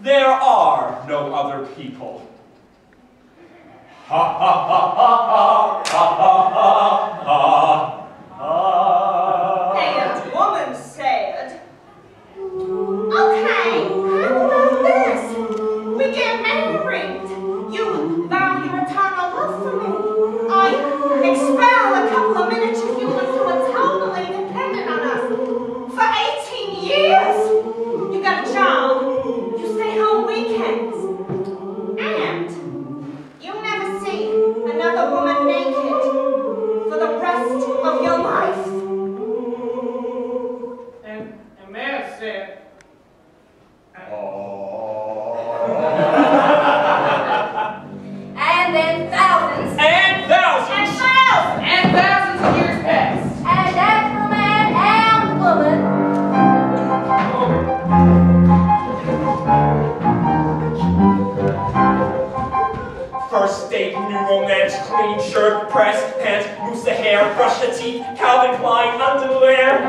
There are no other people. Ha ha ha ha ha ha ha ha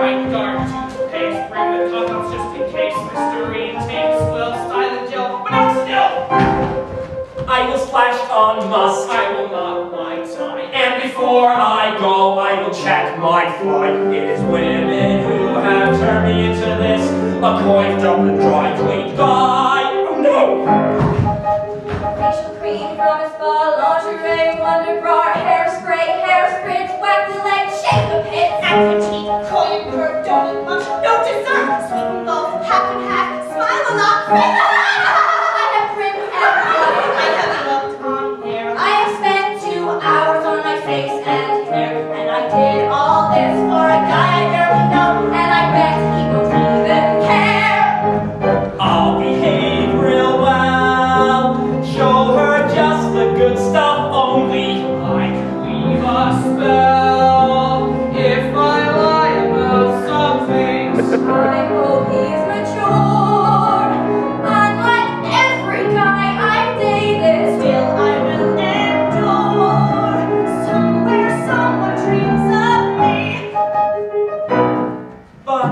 white dart, two bring the top just in case, mystery and tape, silent gel, but I still! I will splash on must, I will not my tie, and before I go, I will check my flight. It is women who have turned me into this, a coiffed up and dry cleaned god.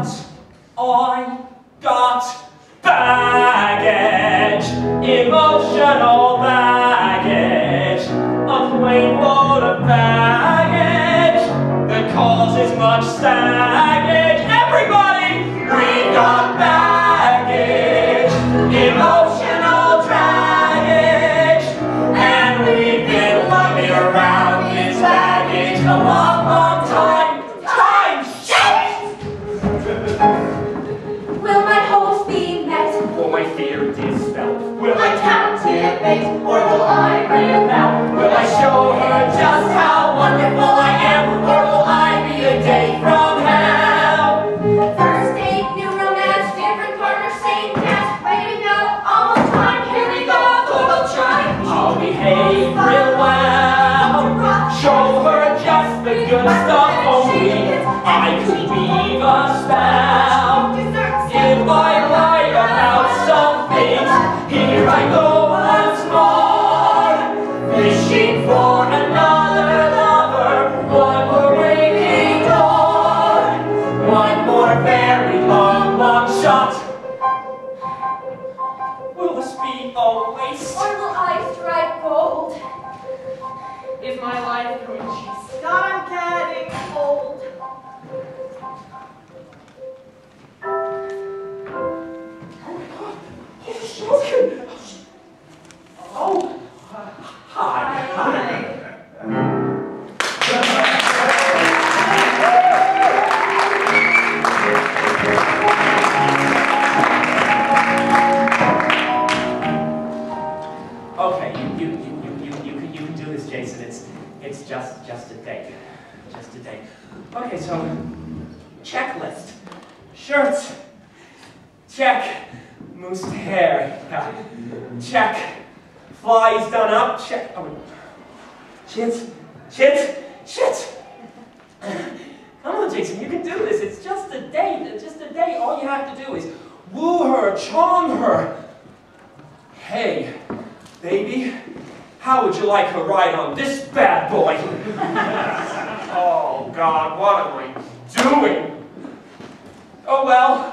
But I got baggage, emotional baggage, a plane load of baggage that causes much sadness. stuff only I could God, what am I doing? Oh well,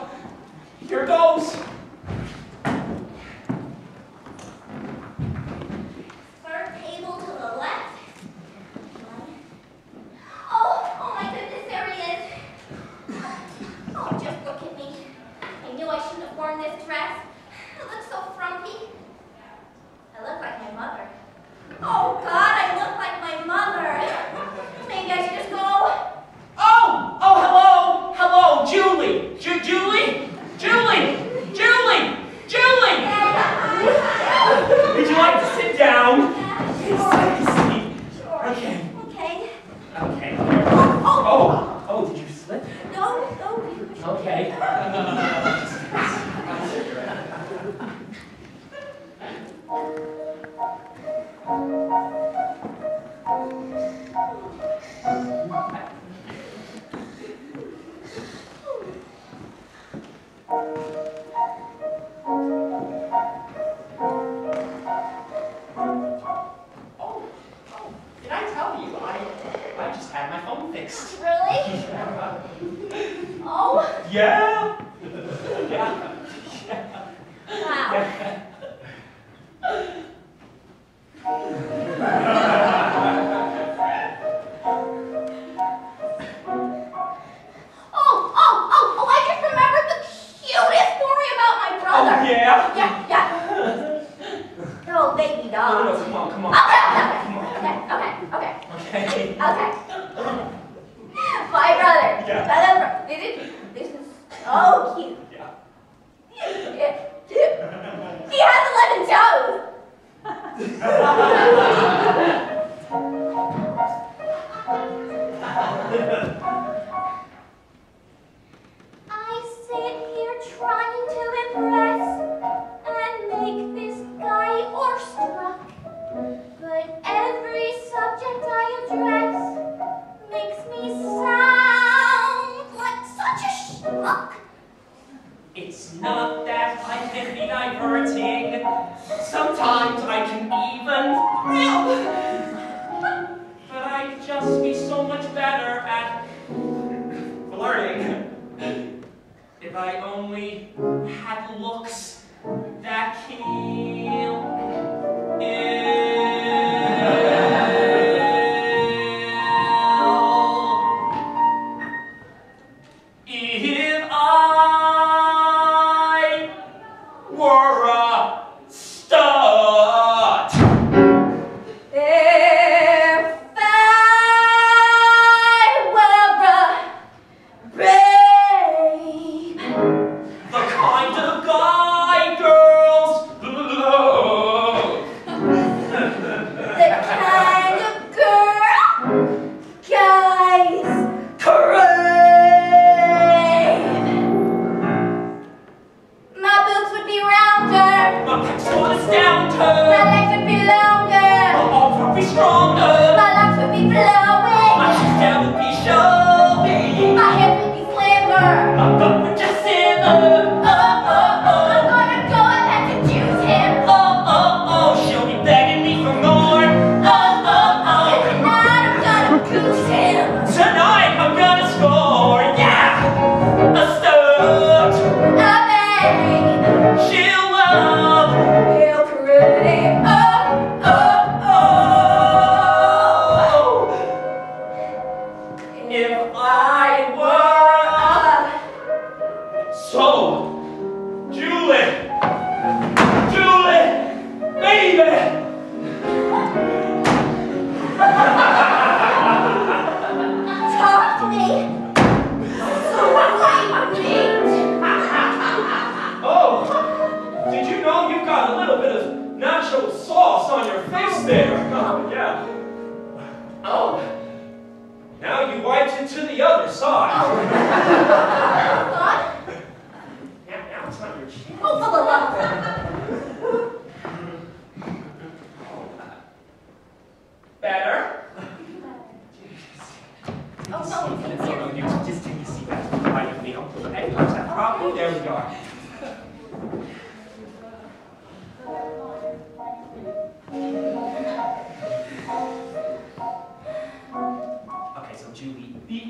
got my phone fixed. Really? oh. Yeah.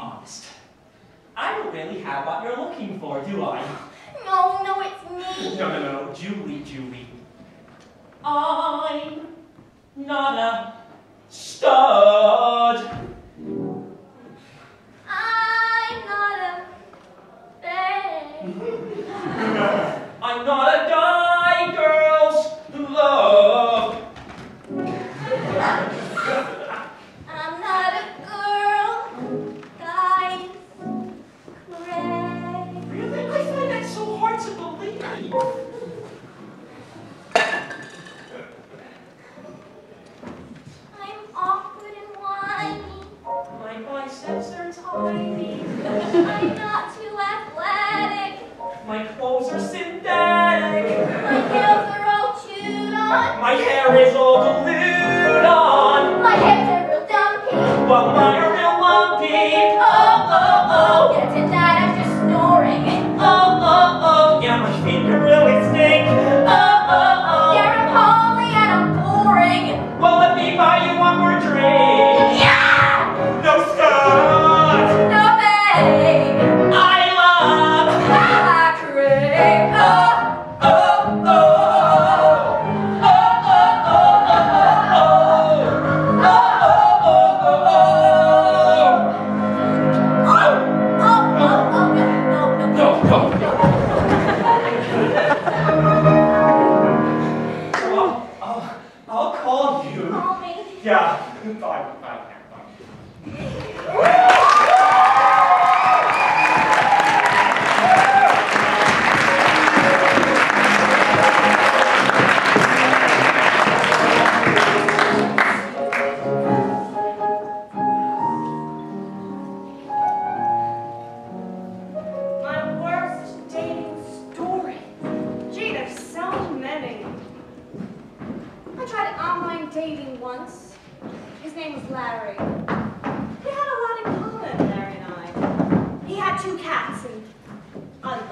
Honest. I don't really have what you're looking for, do I? No, no, it's me. No, no, no, Julie, Julie. I'm not a stud.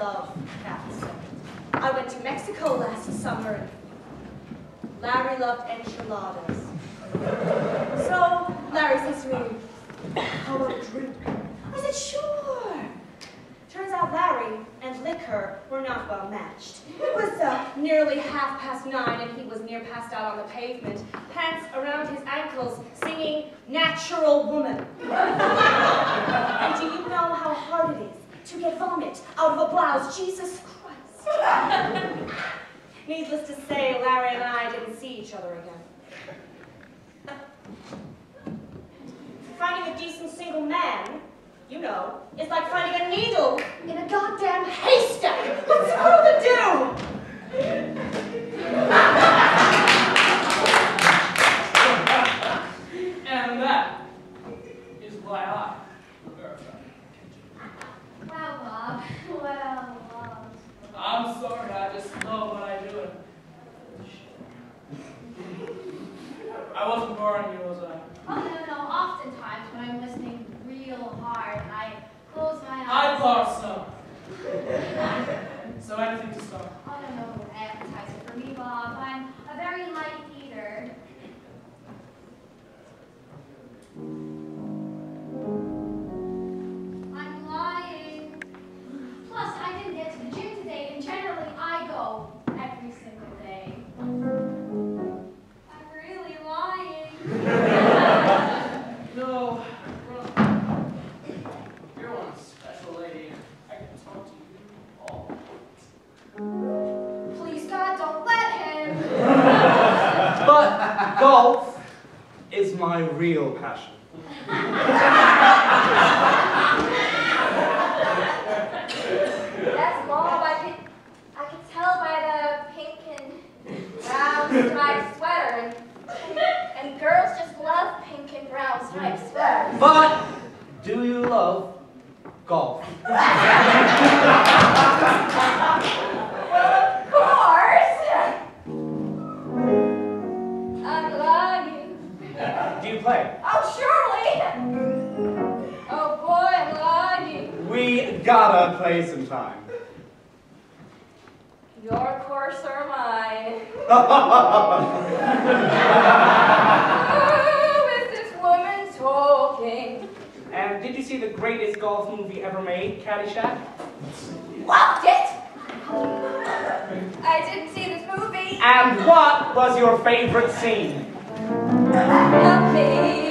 Love cats. I went to Mexico last summer, Larry loved enchiladas. So Larry says to me, how about a drink? I said, sure. Turns out Larry and liquor were not well matched. It was uh, nearly half past nine and he was near passed out on the pavement, pants around his ankles, singing Natural Woman. and do you know how hard it is to get vomit out of a blouse? Jesus Christ. Needless to say, Larry and I didn't see each other again. Finding a decent single man you know, it's like finding a needle in a goddamn haystack. What's the do? And that is why I. Wow, Bob. Well, Bob. I'm sorry, I just love what I do. I wasn't boring you, was I? Oh, no, no. Oftentimes when I'm listening real hard I close my eyes. I thought so. So anything to start. Oh, no, no. Appetizer for me, Bob. I'm a very light my real passion. Do you play? Oh, surely! oh, boy, Lottie. We gotta play sometime. Your course or mine. Who is this woman talking? And did you see the greatest golf movie ever made, Caddyshack? Loved it! I didn't see this movie. And what was your favorite scene? Happy.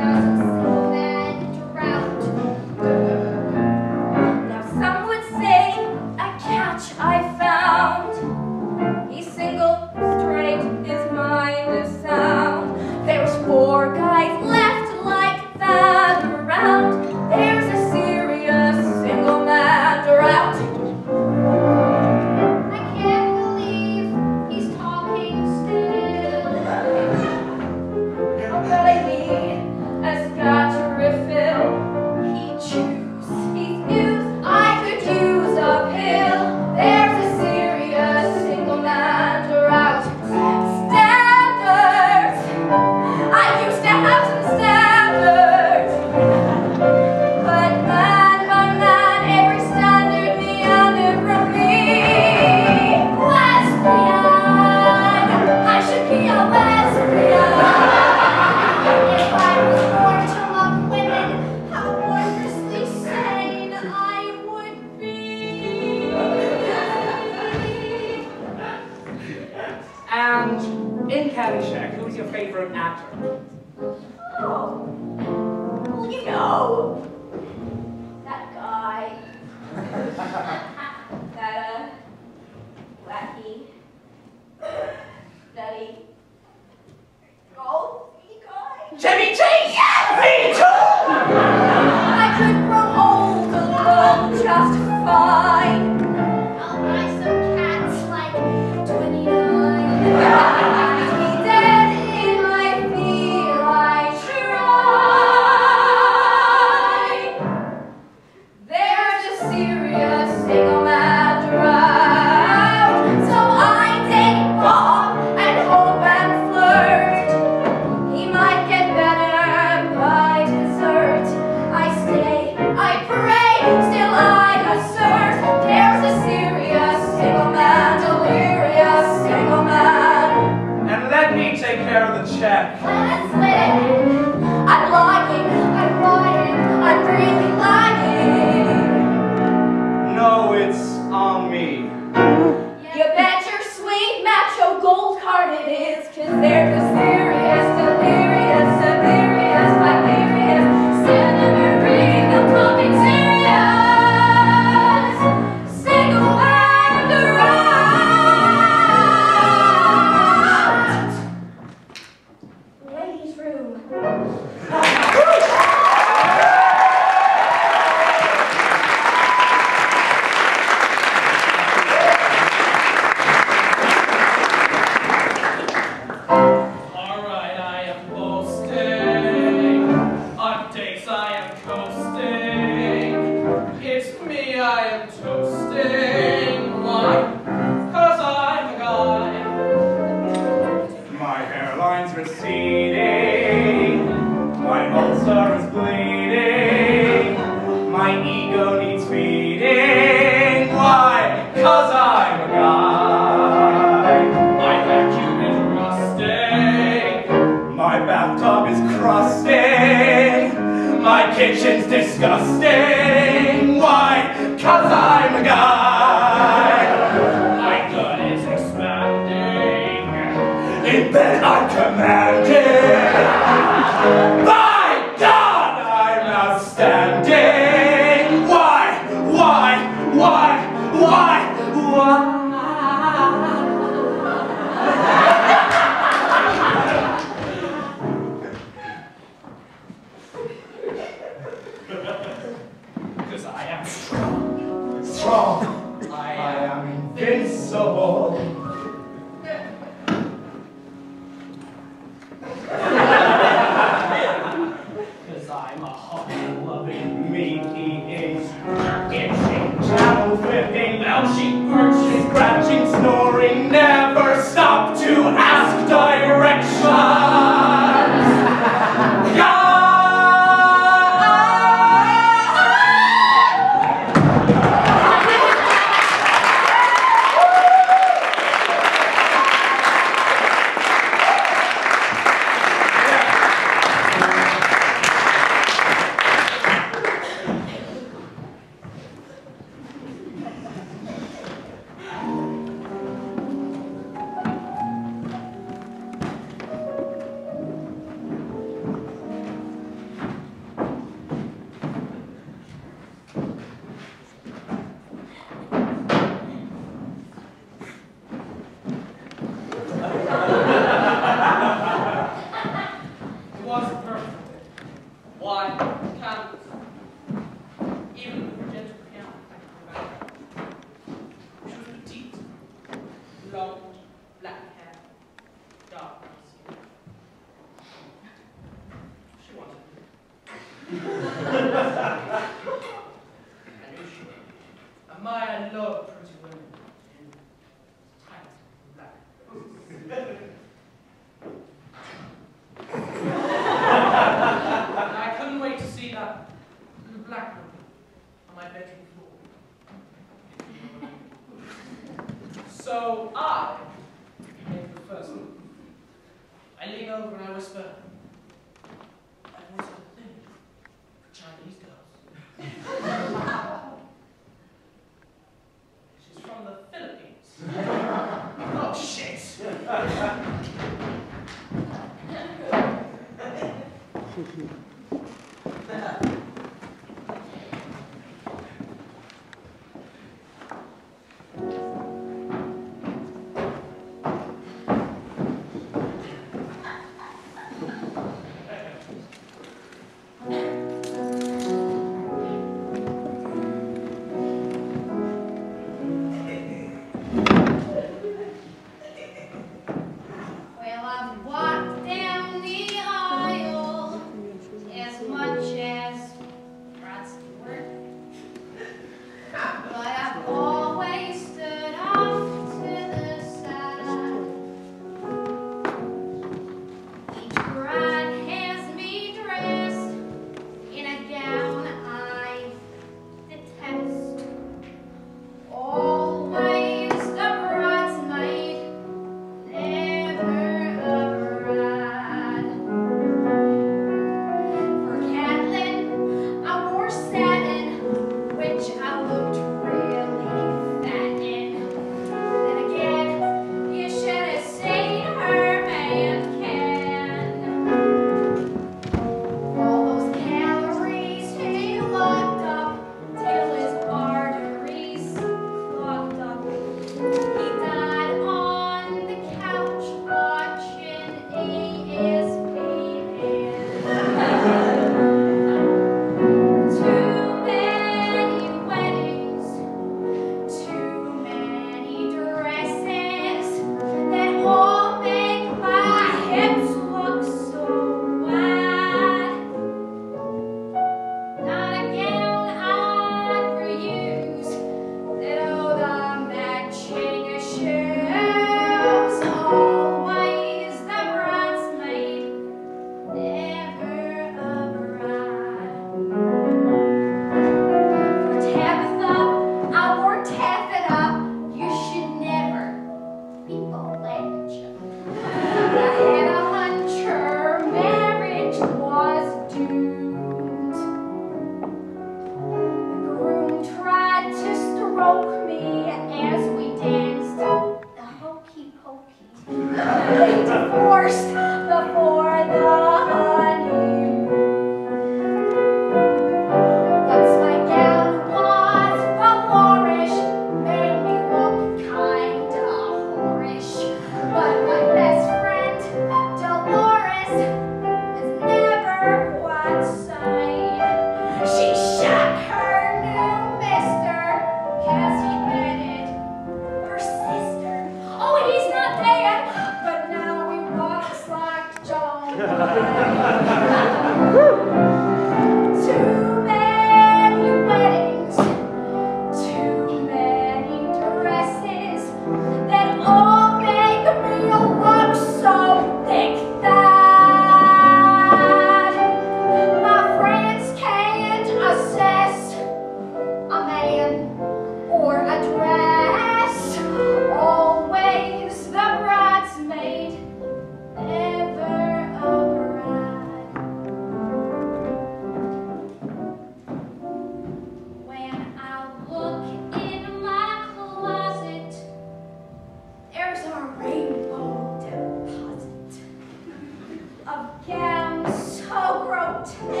Again, so grotesque.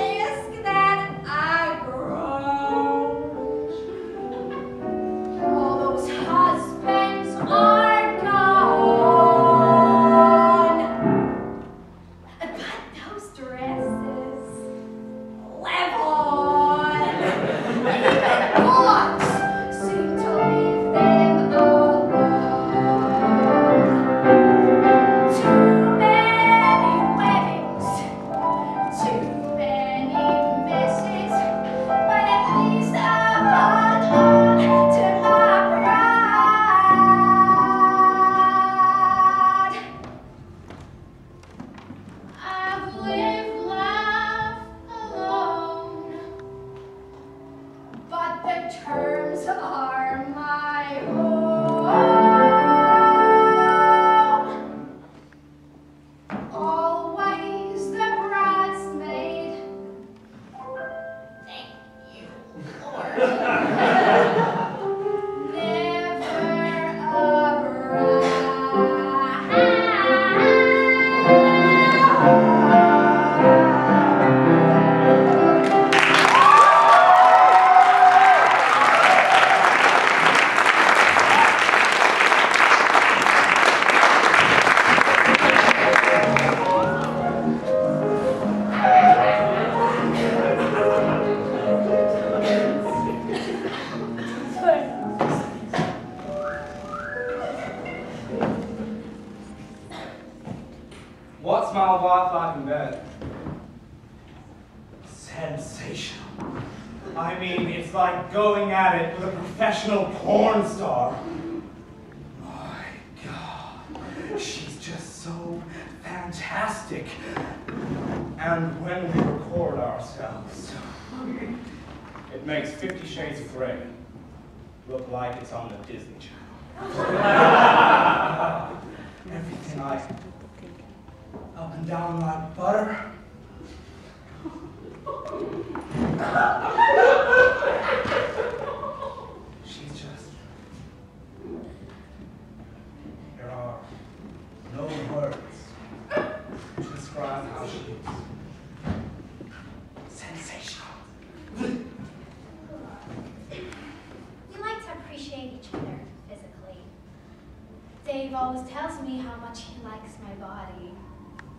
always tells me how much he likes my body.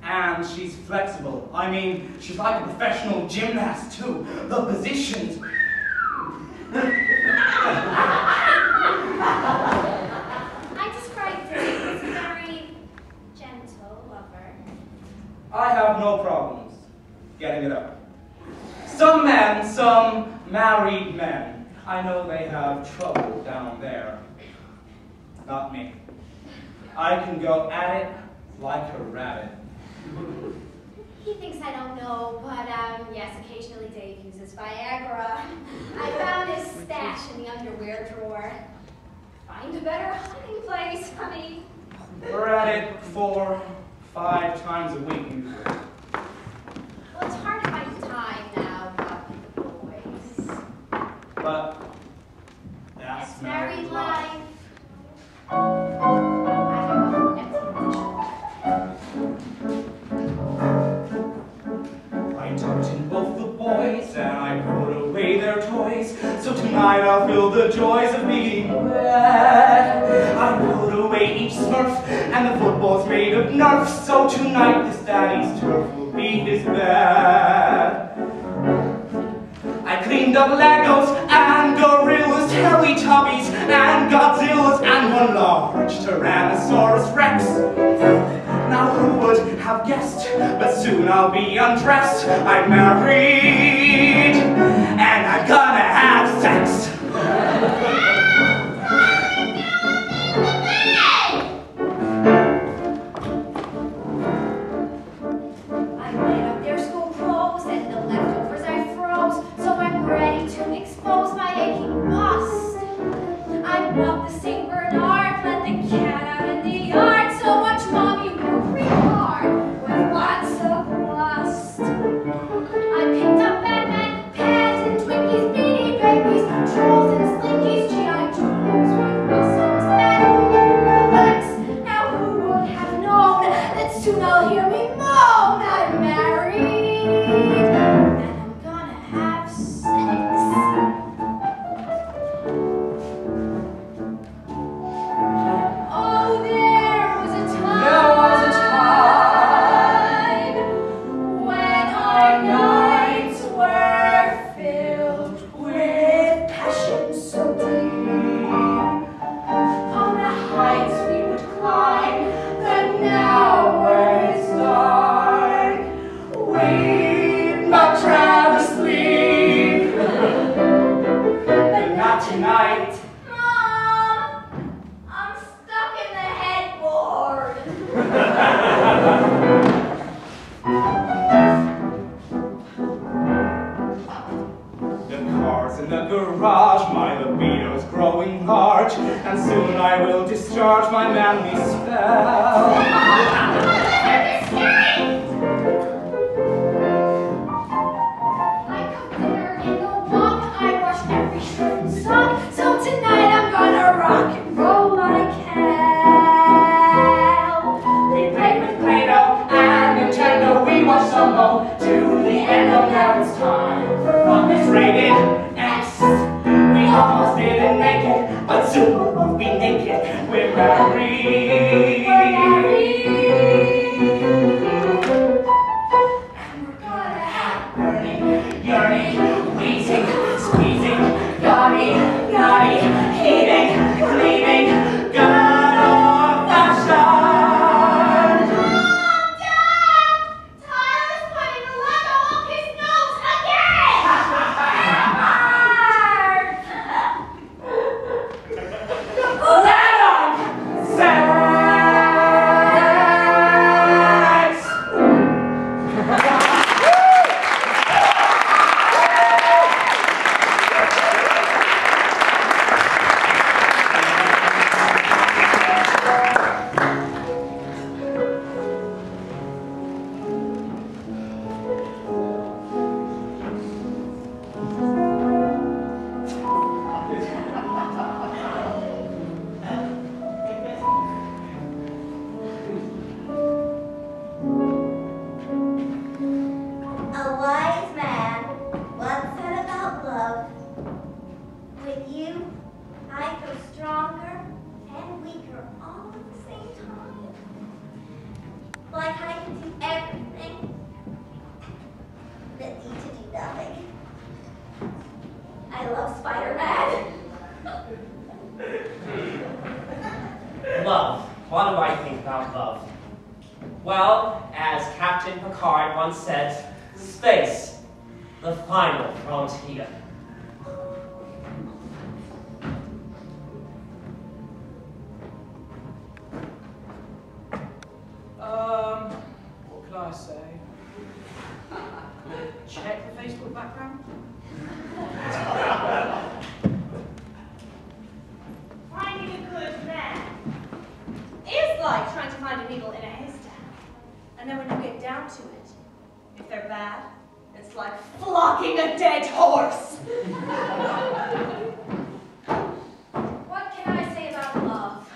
And she's flexible. I mean, she's like a professional gymnast, too. The positions. times a week. be undressed. I married. Down to it, if they're bad, it's like flocking a dead horse. What can I say about love?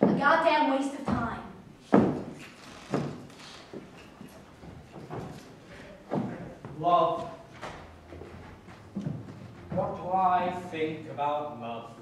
A goddamn waste of time. Love. What do I think about love?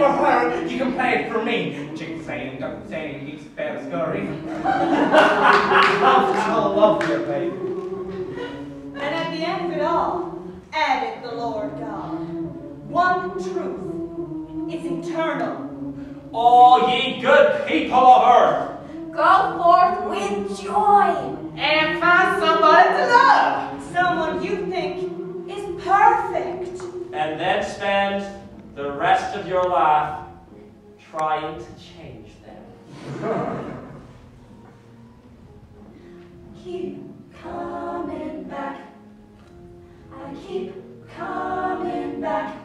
For her, you can play it for me. Chick saying, duck saying, he's better scurry. Love still love you, baby. And at the end of it all, added the Lord God, one truth is eternal. All ye good people of earth, Go forth with joy. And find somebody to love. Someone you think is perfect. and then spend the rest of your life trying to change them. Keep coming back. I keep coming back.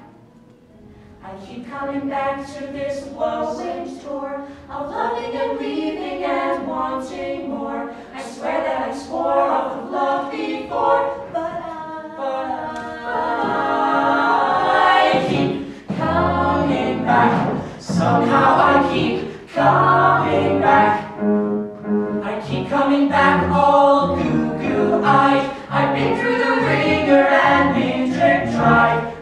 I keep coming back to this whirlwind tour of loving and leaving and wanting more. I swear that I swore off of love before, but I, I keep coming back. Somehow I keep coming back. I keep coming back all goo goo eyed. I've been through the wringer and been drip dry.